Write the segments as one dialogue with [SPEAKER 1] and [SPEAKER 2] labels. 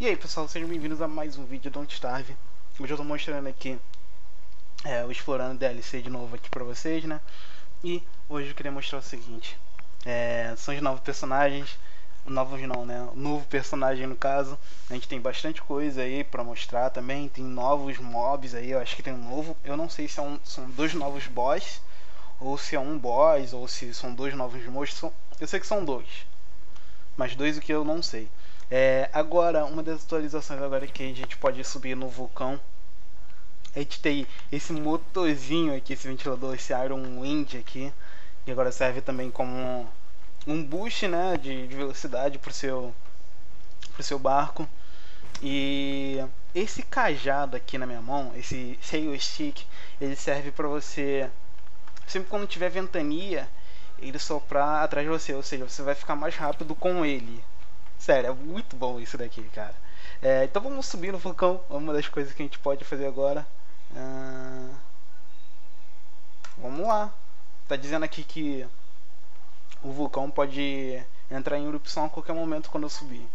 [SPEAKER 1] E aí pessoal, sejam bem-vindos a mais um vídeo Don't Starve Hoje eu tô mostrando aqui é, o Explorando DLC de novo aqui pra vocês, né? E hoje eu queria mostrar o seguinte é, São os novos personagens Novos não, né? Novo personagem no caso A gente tem bastante coisa aí pra mostrar também Tem novos mobs aí, eu acho que tem um novo Eu não sei se é um, são dois novos boss Ou se é um boss, ou se são dois novos monstros Eu sei que são dois Mas dois o que eu não sei é, agora, uma das atualizações agora que a gente pode subir no vulcão. A gente tem esse motorzinho aqui, esse ventilador, esse Iron Wind aqui. Que agora serve também como um boost né, de, de velocidade para o seu, pro seu barco. E esse cajado aqui na minha mão, esse sail stick, ele serve para você, sempre quando tiver ventania, ele soprar atrás de você, ou seja, você vai ficar mais rápido com ele. Sério, é muito bom isso daqui, cara. É, então vamos subir no vulcão. Uma das coisas que a gente pode fazer agora. Uh... Vamos lá. Tá dizendo aqui que o vulcão pode entrar em erupção a qualquer momento quando eu subir.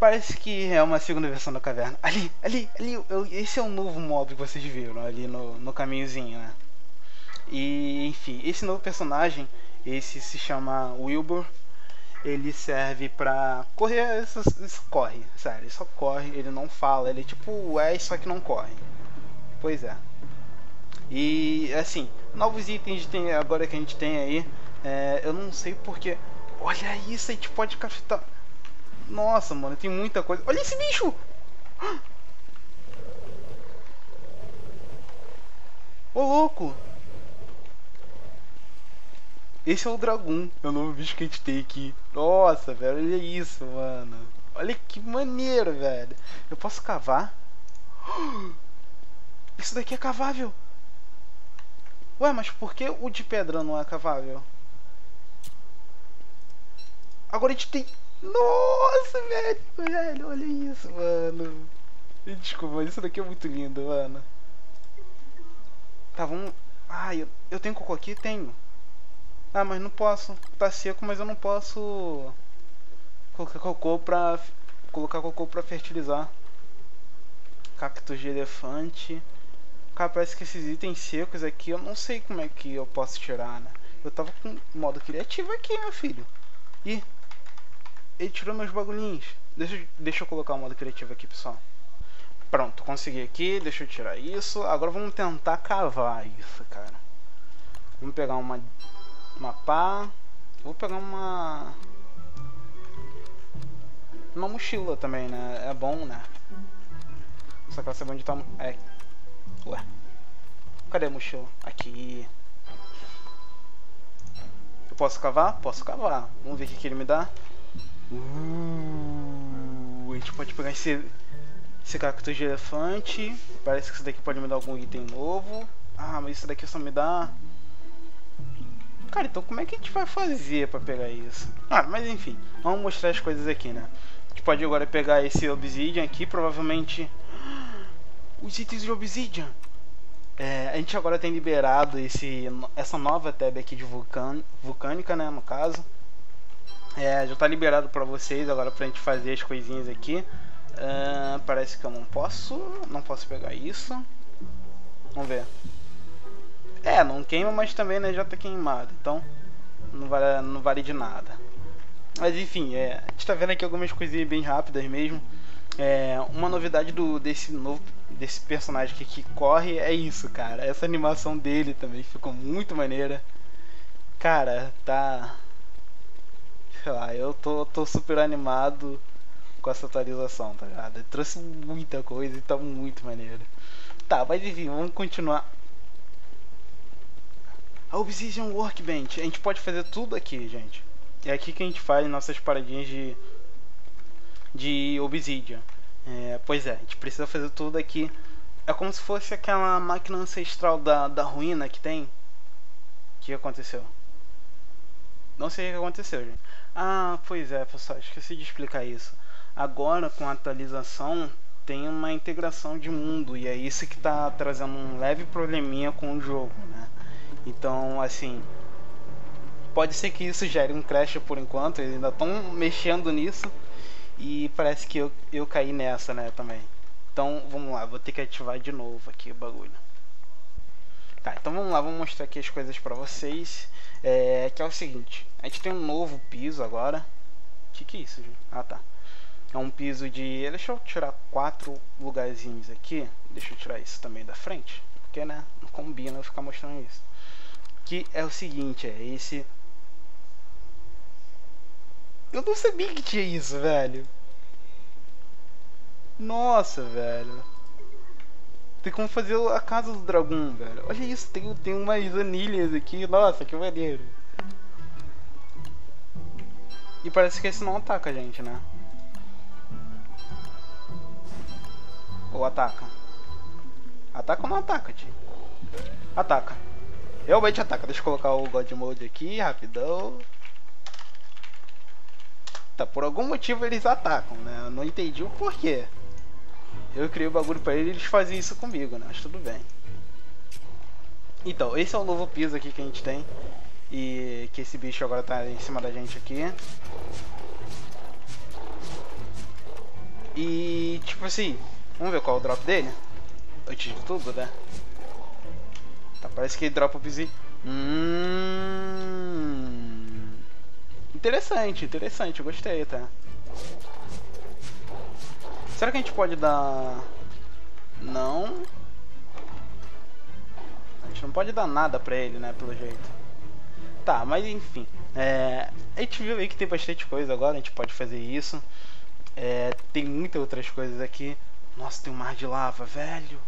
[SPEAKER 1] Parece que é uma segunda versão da caverna. Ali, ali, ali. Eu, esse é o novo mob que vocês viram ali no, no caminhozinho, né? E, enfim, esse novo personagem, esse se chama Wilbur ele serve pra correr, isso, isso, corre, sério, ele só corre, ele não fala, ele é tipo o Ash, só que não corre. Pois é. E assim, novos itens tem, agora que a gente tem aí, é, eu não sei porque. Olha isso, a gente pode craftar. Nossa, mano, tem muita coisa. Olha esse bicho! Ô louco! Esse é o Dragon, é o novo bicho que a gente tem aqui. Nossa, velho, olha isso, mano. Olha que maneiro, velho. Eu posso cavar? Isso daqui é cavável. Ué, mas por que o de pedra não é cavável? Agora a gente tem... Nossa, velho, velho, olha isso, mano. Desculpa, mas isso daqui é muito lindo, mano. Tá, vamos... Ah, eu, eu tenho cocô aqui? Tenho. Ah, mas não posso. Tá seco, mas eu não posso colocar cocô pra colocar cocô pra fertilizar. Cactus de elefante. Cara, parece que esses itens secos aqui eu não sei como é que eu posso tirar, né? Eu tava com modo criativo aqui, meu filho. Ih, ele tirou meus bagulhinhos. Deixa, deixa eu colocar o modo criativo aqui, pessoal. Pronto, consegui aqui. Deixa eu tirar isso. Agora vamos tentar cavar isso, cara. Vamos pegar uma uma pá. Vou pegar uma... Uma mochila também, né? É bom, né? Só que ela sabe onde tá... É... Ué. Cadê a mochila? Aqui. Eu posso cavar? Posso cavar. Vamos ver o que, ele me dá. Uh, a gente pode pegar esse, esse cactus de elefante. Parece que isso daqui pode me dar algum item novo. Ah, mas isso daqui só me dá Cara, então como é que a gente vai fazer pra pegar isso? Ah, mas enfim, vamos mostrar as coisas aqui, né? A gente pode agora pegar esse Obsidian aqui, provavelmente... Os itens de Obsidian! É, a gente agora tem liberado esse, essa nova tab aqui de vulcan, vulcânica, né, no caso. É, já está liberado para vocês agora pra gente fazer as coisinhas aqui. Uh, parece que eu não posso, não posso pegar isso. Vamos ver. É, não queima, mas também né, já tá queimado. Então, não vale, não vale de nada. Mas enfim, é, a gente tá vendo aqui algumas coisinhas bem rápidas mesmo. É, uma novidade do, desse novo desse personagem que, que corre é isso, cara. Essa animação dele também ficou muito maneira. Cara, tá. Sei lá, eu tô, tô super animado com essa atualização, tá ligado? Trouxe muita coisa e tá muito maneiro. Tá, mas enfim, vamos continuar a Obsidian Workbench. A gente pode fazer tudo aqui, gente. É aqui que a gente faz nossas paradinhas de, de Obsidian. É, pois é, a gente precisa fazer tudo aqui. É como se fosse aquela máquina ancestral da, da ruína que tem. O que aconteceu? Não sei o que aconteceu, gente. Ah, pois é, pessoal, esqueci de explicar isso. Agora, com a atualização, tem uma integração de mundo. E é isso que está trazendo um leve probleminha com o jogo, né? Então, assim, pode ser que isso gere um crash por enquanto, eles ainda estão mexendo nisso. E parece que eu, eu caí nessa, né, também. Então, vamos lá, vou ter que ativar de novo aqui o bagulho. Tá, então vamos lá, vou mostrar aqui as coisas pra vocês. É, que é o seguinte, a gente tem um novo piso agora. Que que é isso, gente? Ah, tá. É um piso de... Deixa eu tirar quatro lugarzinhos aqui. Deixa eu tirar isso também da frente. Porque, né, não combina eu ficar mostrando isso. Que é o seguinte, é esse... Eu não sabia que tinha isso, velho. Nossa, velho. Tem como fazer a casa do dragão, velho. Olha isso, tem, tem umas anilhas aqui. Nossa, que maneiro. E parece que esse não ataca a gente, né? Ou ataca? Ataca ou não ataca, tio? Ataca. Realmente ataca. Deixa eu colocar o God Mode aqui, rapidão. Tá, por algum motivo eles atacam, né? Eu não entendi o porquê. Eu criei o bagulho pra eles e eles faziam isso comigo, né? Mas tudo bem. Então, esse é o novo piso aqui que a gente tem. E que esse bicho agora tá em cima da gente aqui. E tipo assim, vamos ver qual é o drop dele? Antes de tudo, né? Tá, parece que dropa o piso. Hum... Interessante, interessante, gostei, tá? Será que a gente pode dar... Não. A gente não pode dar nada pra ele, né, pelo jeito. Tá, mas enfim. É... A gente viu aí que tem bastante coisa agora, a gente pode fazer isso. É... Tem muitas outras coisas aqui. Nossa, tem um mar de lava, velho.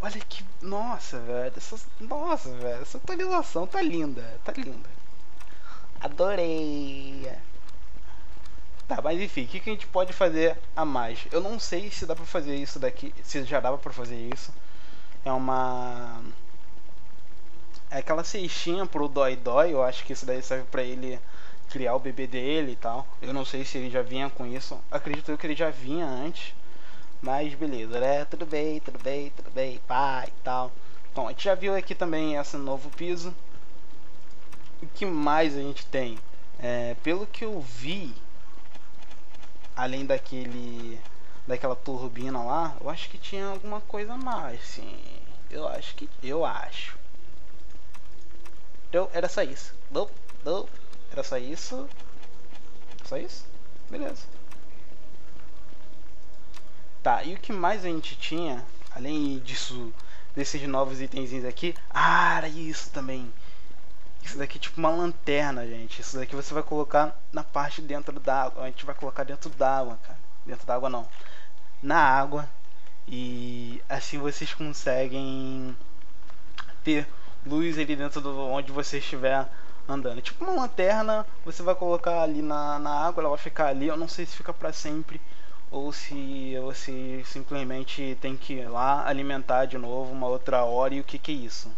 [SPEAKER 1] Olha que. Nossa, velho. Essa... Nossa, velho. Essa atualização tá linda. Tá linda. Adorei. Tá, mas enfim, o que, que a gente pode fazer a mais? Eu não sei se dá pra fazer isso daqui. Se já dava pra fazer isso. É uma. É aquela cestinha pro Dói Dói. Eu acho que isso daí serve pra ele criar o bebê dele e tal. Eu não sei se ele já vinha com isso. Acredito eu que ele já vinha antes. Mas beleza, né? Tudo bem, tudo bem, tudo bem, pai e tal. Então, a gente já viu aqui também esse novo piso. O que mais a gente tem? É, pelo que eu vi, além daquele daquela turbina lá, eu acho que tinha alguma coisa a mais, sim. Eu acho que eu acho. Então, era só isso. Não, não, era só isso. Só isso? Beleza. Tá, e o que mais a gente tinha, além disso, desses novos itenzinhos aqui? Ah, era isso também. Isso daqui é tipo uma lanterna, gente. Isso daqui você vai colocar na parte dentro da água. A gente vai colocar dentro da água, cara. Dentro da água não. Na água. E assim vocês conseguem ter luz ali dentro do onde você estiver andando. Tipo uma lanterna, você vai colocar ali na, na água, ela vai ficar ali. Eu não sei se fica para sempre ou se você simplesmente tem que ir lá alimentar de novo uma outra hora. E o que, que é isso?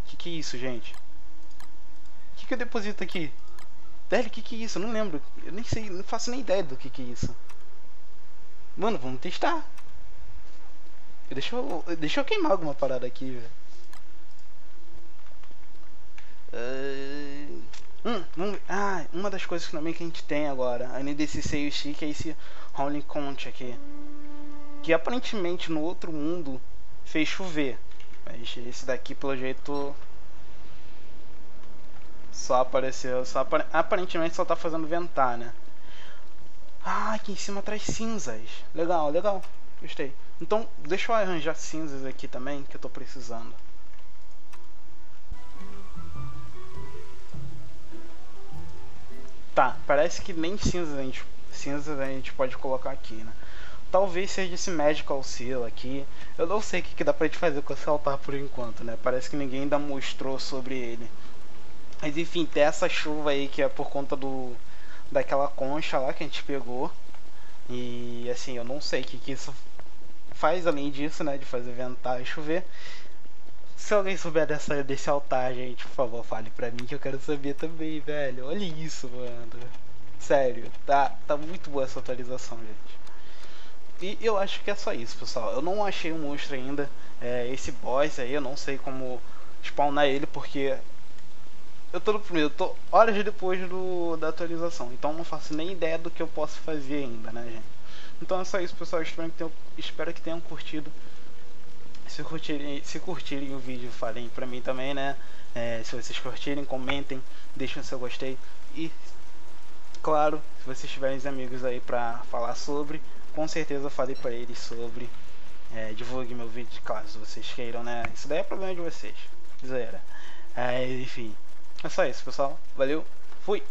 [SPEAKER 1] O que, que é isso, gente? O que, que eu deposito aqui? Velho, o que, que é isso? Eu não lembro. Eu nem sei, não faço nem ideia do que, que é isso. Mano, vamos testar. Deixa eu, deixa eu queimar alguma parada aqui, velho. Uh, hum, ah, uma das coisas também que a gente tem agora, além desse chique, é esse Rolling Conch aqui. Que aparentemente no outro mundo fez chover. Mas esse daqui, pelo jeito, só apareceu. Só apare... Aparentemente só tá fazendo ventar, né? Ah, aqui em cima traz cinzas. Legal, legal. Gostei. Então, deixa eu arranjar cinzas aqui também, que eu tô precisando. Parece que nem cinzas a gente, cinzas a gente pode colocar aqui, né? Talvez seja esse Magical Seal aqui. Eu não sei o que, que dá pra gente fazer com esse altar por enquanto, né? Parece que ninguém ainda mostrou sobre ele. Mas enfim, tem essa chuva aí que é por conta do daquela concha lá que a gente pegou. E assim, eu não sei o que, que isso faz além disso, né? De fazer ventar e chover. Se alguém souber dessa, desse altar, gente, por favor, fale pra mim que eu quero saber também, velho. Olha isso, mano. Sério, tá, tá muito boa essa atualização, gente. E eu acho que é só isso, pessoal. Eu não achei um monstro ainda. É, esse boss aí, eu não sei como spawnar ele, porque eu tô no primeiro, eu tô horas depois do, da atualização, então não faço nem ideia do que eu posso fazer ainda, né, gente? Então é só isso, pessoal. Espero que tenham, espero que tenham curtido. Se curtirem, se curtirem o vídeo, falem pra mim também, né? É, se vocês curtirem, comentem, deixem seu gostei. E, claro, se vocês tiverem amigos aí pra falar sobre, com certeza falei pra eles sobre. É, divulgue meu vídeo caso vocês queiram, né? Isso daí é problema de vocês. Zera. É, enfim. É só isso, pessoal. Valeu. Fui.